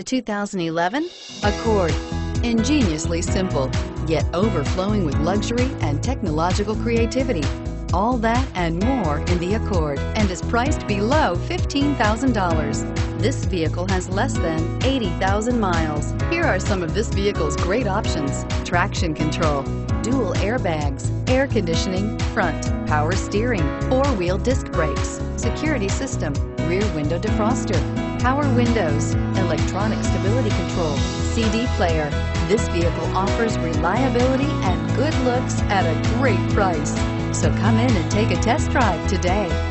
The 2011 Accord. Ingeniously simple, yet overflowing with luxury and technological creativity. All that and more in the Accord and is priced below $15,000. This vehicle has less than 80,000 miles. Here are some of this vehicle's great options. Traction control, dual airbags, air conditioning, front, power steering, four-wheel disc brakes, security system, rear window defroster, power windows, electronic stability control, CD player. This vehicle offers reliability and good looks at a great price. So come in and take a test drive today.